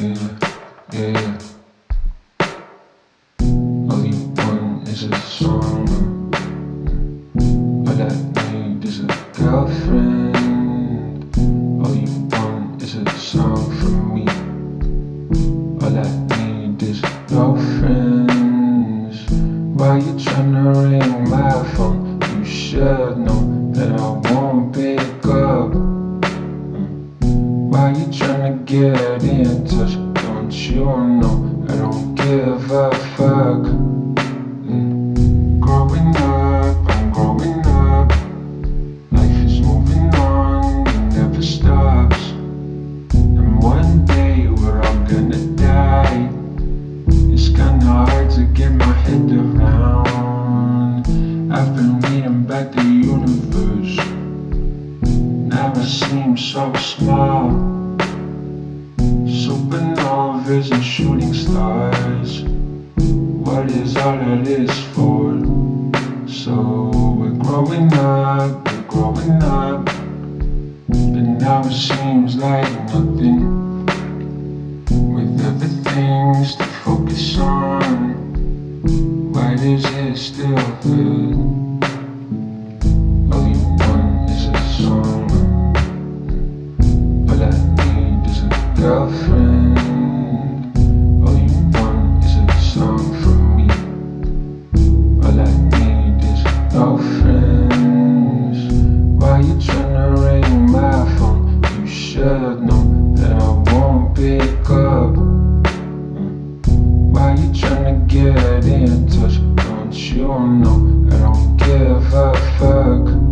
yeah, yeah. All you want is a song. All I need is a girlfriend. All you want is a song from me. All I need is no friends. Why you tryna ring my phone? You should know that I You tryna get in touch? Don't you know I don't give a fuck? Mm. Growing up, I'm growing up. Life is moving on, it never stops. And one day we're all gonna die. It's kinda hard to get my head around. I've been reading back the universe. Never seems so small divers and shooting stars. What is all of this for? So we're growing up, we're growing up. But now it seems like nothing. With other things to focus on. Why is it still good? girlfriend don't give a fuck.